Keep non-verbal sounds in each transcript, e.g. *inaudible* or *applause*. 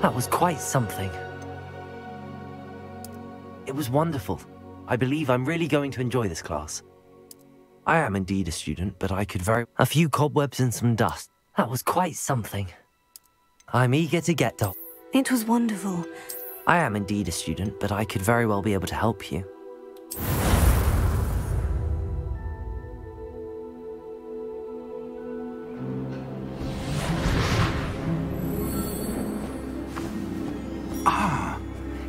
That was quite something. It was wonderful. I believe I'm really going to enjoy this class. I am indeed a student, but I could very... A few cobwebs and some dust. That was quite something. I'm eager to get to... It was wonderful. I am indeed a student, but I could very well be able to help you.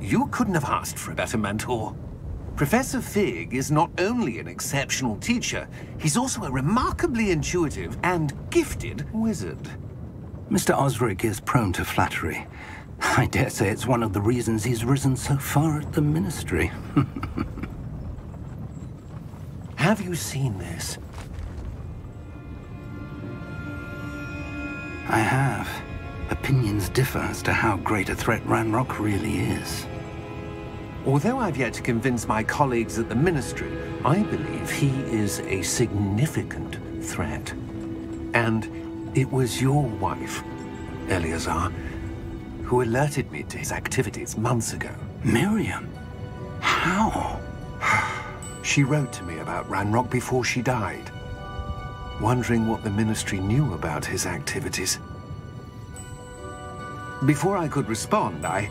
you couldn't have asked for a better mentor. Professor Fig is not only an exceptional teacher, he's also a remarkably intuitive and gifted wizard. Mr. Osric is prone to flattery. I dare say it's one of the reasons he's risen so far at the Ministry. *laughs* have you seen this? I have. Opinions differ as to how great a threat Ranrock really is. Although I've yet to convince my colleagues at the Ministry, I believe he is a significant threat. And it was your wife, Eleazar, who alerted me to his activities months ago. Miriam? How? *sighs* she wrote to me about Ranrock before she died, wondering what the Ministry knew about his activities. Before I could respond, I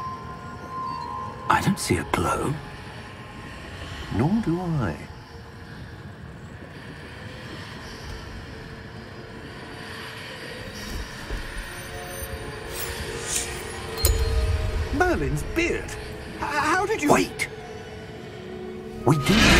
I don't see a glow. Nor do I. Merlin's beard. H- how did you... Wait! We do...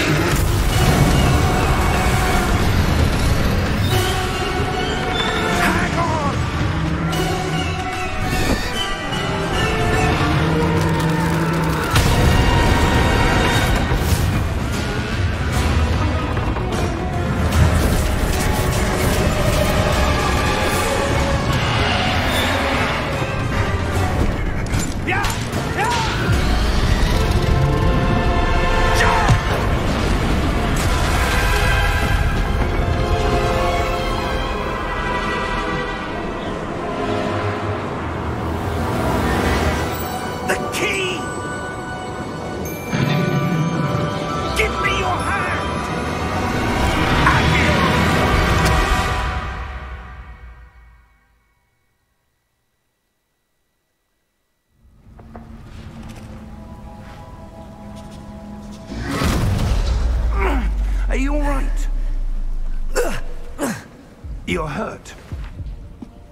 Are you all right? You're hurt.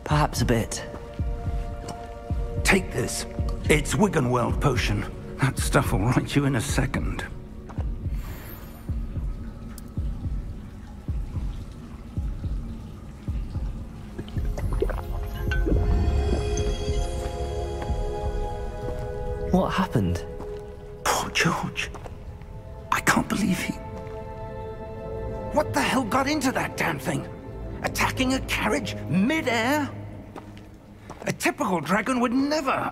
Perhaps a bit. Take this. It's Wiggenweld potion. That stuff will right you in a second. What happened? Poor George. I can't believe he... What the hell got into that damn thing? Attacking a carriage mid-air? A typical dragon would never...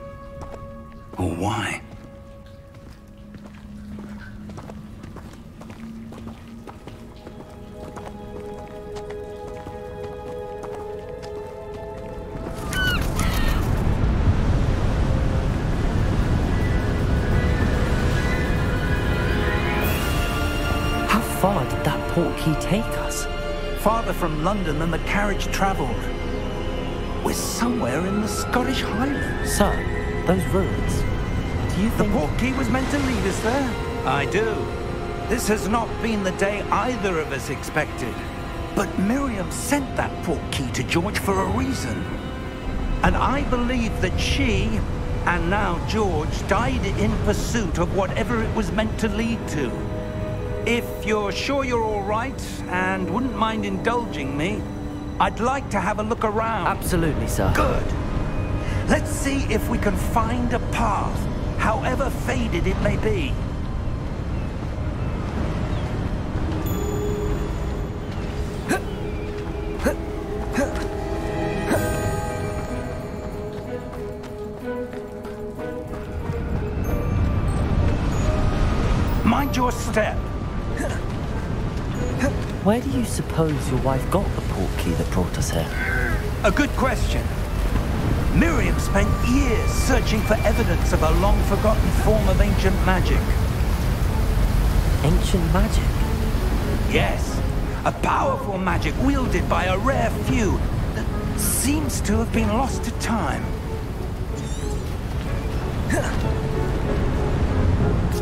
Or why. How far did that portkey take us? Farther from London than the carriage traveled. We're somewhere in the Scottish Highlands. Sir, those ruins. Do you The think... port key was meant to lead us there? I do. This has not been the day either of us expected. But Miriam sent that port key to George for a reason. And I believe that she, and now George, died in pursuit of whatever it was meant to lead to. If you're sure you're all right and wouldn't mind indulging me, I'd like to have a look around. Absolutely, sir. Good. Let's see if we can find a path, however faded it may be. Mind your step. Where do you suppose your wife got the portkey that brought us here? A good question. Miriam spent years searching for evidence of a long-forgotten form of ancient magic. Ancient magic? Yes, a powerful magic wielded by a rare few that seems to have been lost to time.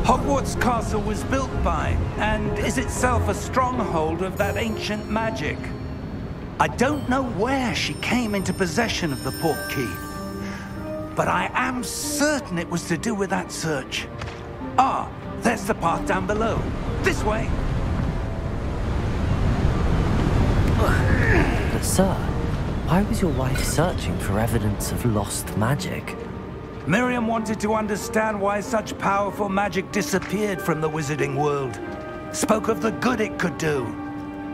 Hogwarts Castle was built by, and is itself a stronghold of that ancient magic. I don't know where she came into possession of the port key, but I am certain it was to do with that search. Ah, there's the path down below. This way. But sir, why was your wife searching for evidence of lost magic? Miriam wanted to understand why such powerful magic disappeared from the wizarding world. Spoke of the good it could do.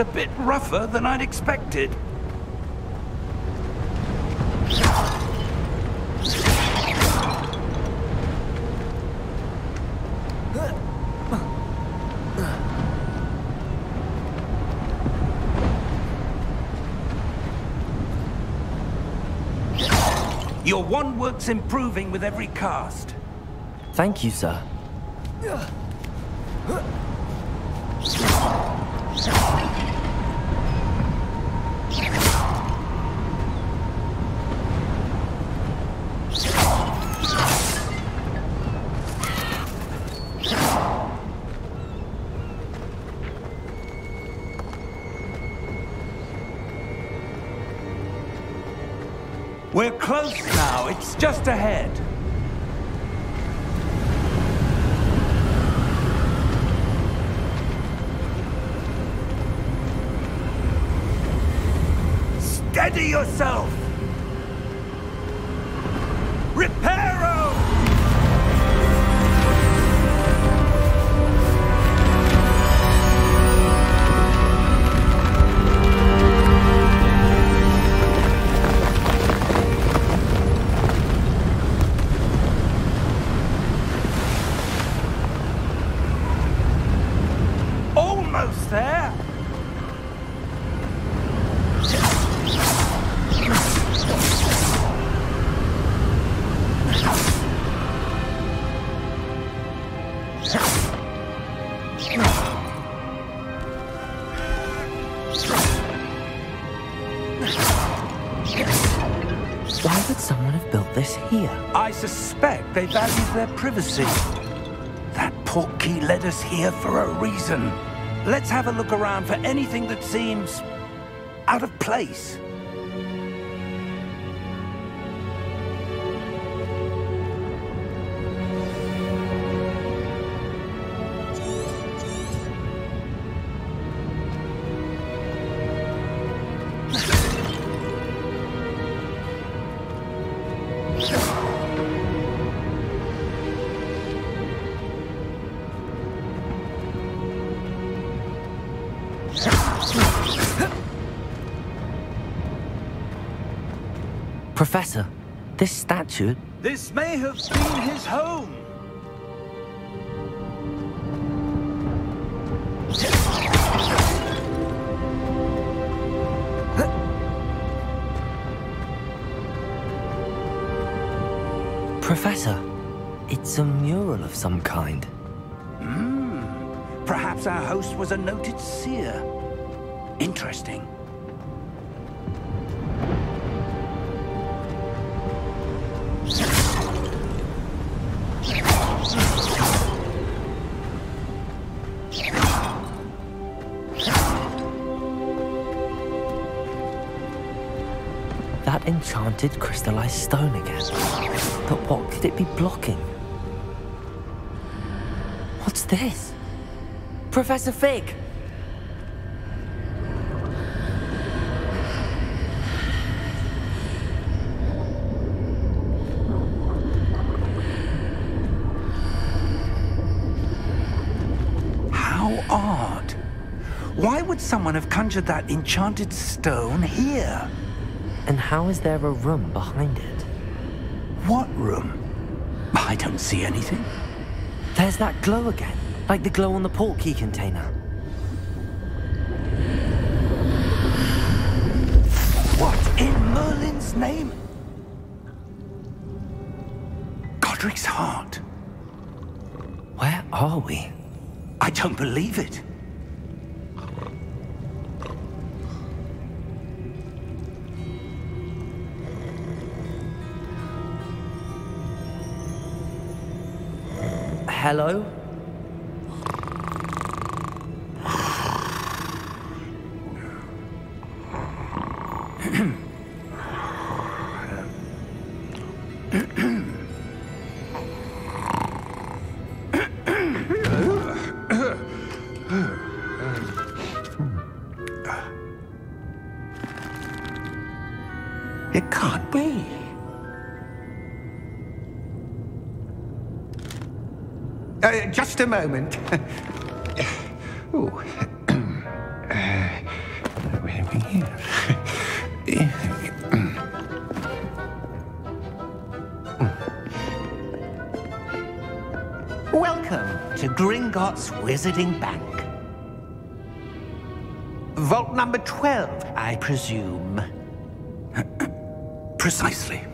A bit rougher than I'd expected. Your wand work's improving with every cast. Thank you, sir. We're close now. It's just ahead. Steady yourself! They value their privacy. That portkey led us here for a reason. Let's have a look around for anything that seems out of place. Professor, this statue... This may have been his home. Professor, it's a mural of some kind. Hmm. Perhaps our host was a noted seer. Interesting. Enchanted crystallized stone again. But what could it be blocking? What's this? Professor Fig! How odd. Why would someone have conjured that enchanted stone here? And how is there a room behind it? What room? I don't see anything. There's that glow again, like the glow on the port key container. What in Merlin's name? Godric's heart. Where are we? I don't believe it. Hello? It can't be. Uh, just a moment. *laughs* Ooh. *clears throat* Uh, where are we here? Welcome to Gringotts Wizarding Bank. Vault number 12, I presume. *clears throat* Precisely.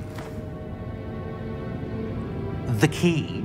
The key?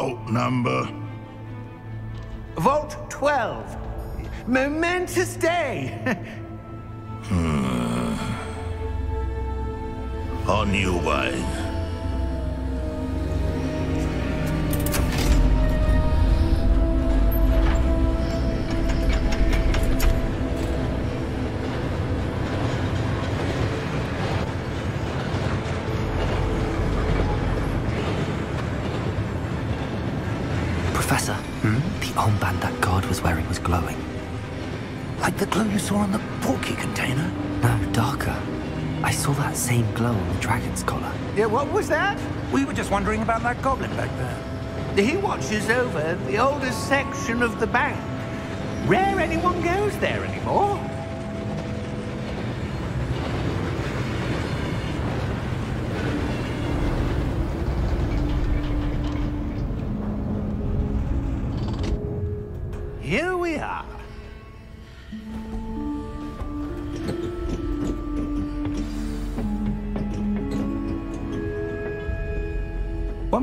Vault number. Vote 12. Momentous day. Hmm. On your way. What was that? We were just wondering about that goblin back there. He watches over the oldest section of the bank. Rare anyone goes there anymore.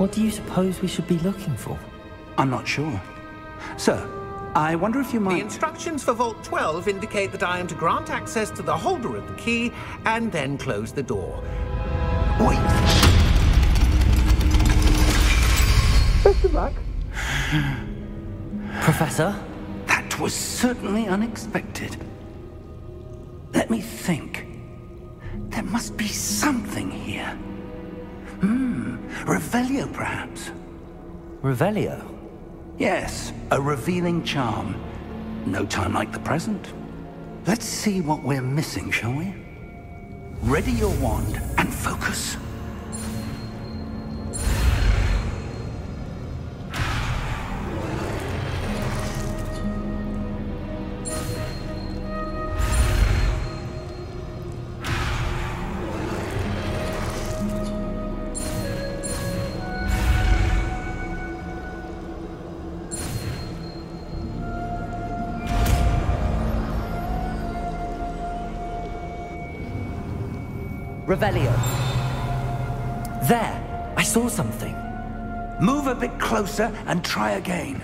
What do you suppose we should be looking for? I'm not sure. Sir, I wonder if you might... The instructions for Vault 12 indicate that I am to grant access to the holder of the key and then close the door. Wait! Professor? That was certainly unexpected. Let me think. There must be something here. Hmm, Revelio perhaps? Revelio? Yes, a revealing charm. No time like the present. Let's see what we're missing, shall we? Ready your wand and focus. Revelio. There! I saw something. Move a bit closer and try again.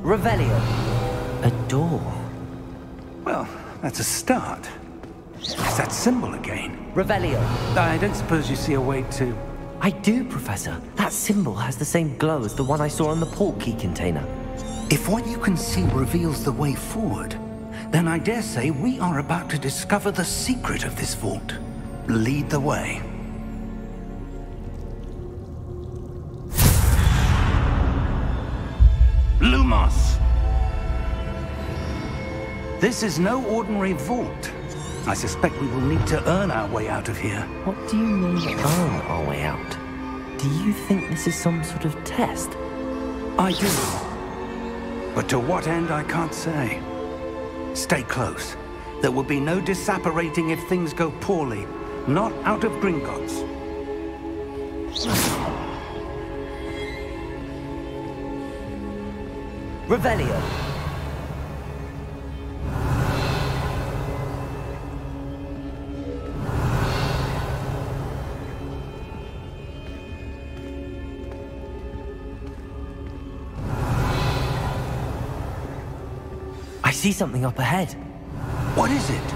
Revelio. A door. Well, that's a start. It's that symbol again. Revelio. I don't suppose you see a way to... I do, Professor. That symbol has the same glow as the one I saw on the port key container. If what you can see reveals the way forward, then I dare say we are about to discover the secret of this vault. Lead the way. Lumos! This is no ordinary vault. I suspect we will need to earn our way out of here. What do you mean earn our way out? Do you think this is some sort of test? I do. But to what end, I can't say. Stay close. There will be no disapparating if things go poorly. Not out of Gringotts. Revelio. See something up ahead. What is it?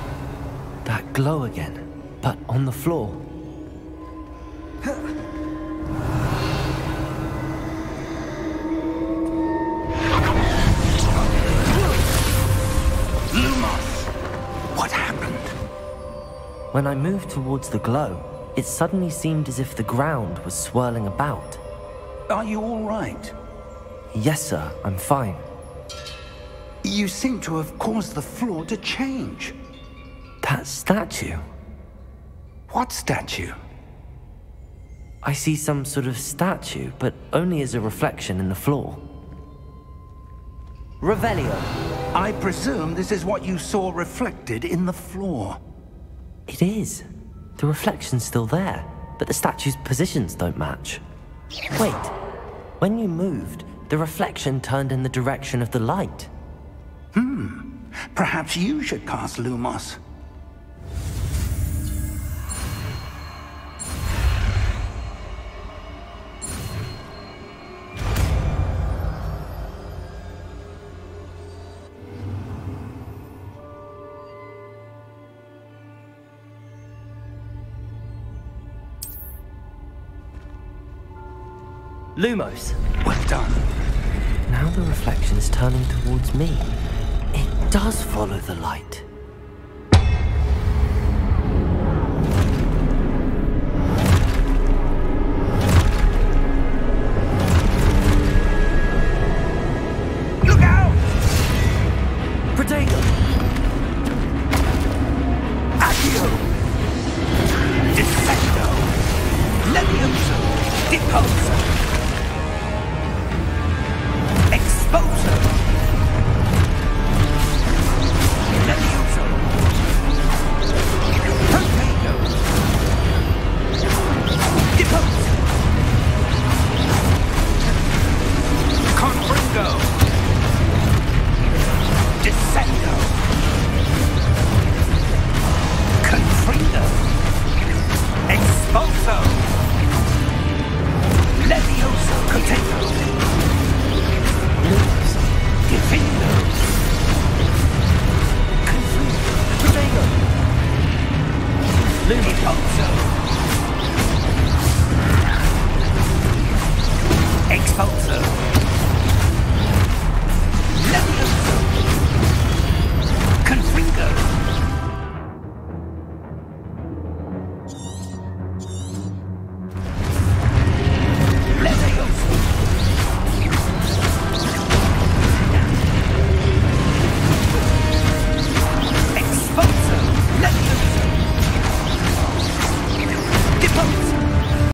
That glow again, but on the floor. Lumos! What happened? When I moved towards the glow, it suddenly seemed as if the ground was swirling about. Are you all right? Yes, sir, I'm fine. You seem to have caused the floor to change. That statue. What statue? I see some sort of statue, but only as a reflection in the floor. Revelio. I presume this is what you saw reflected in the floor. It is. The reflection's still there, but the statue's positions don't match. Wait. When you moved, the reflection turned in the direction of the light. Hmm. Perhaps you should cast Lumos. Lumos. Well done. Now the reflection is turning towards me. Does follow the light.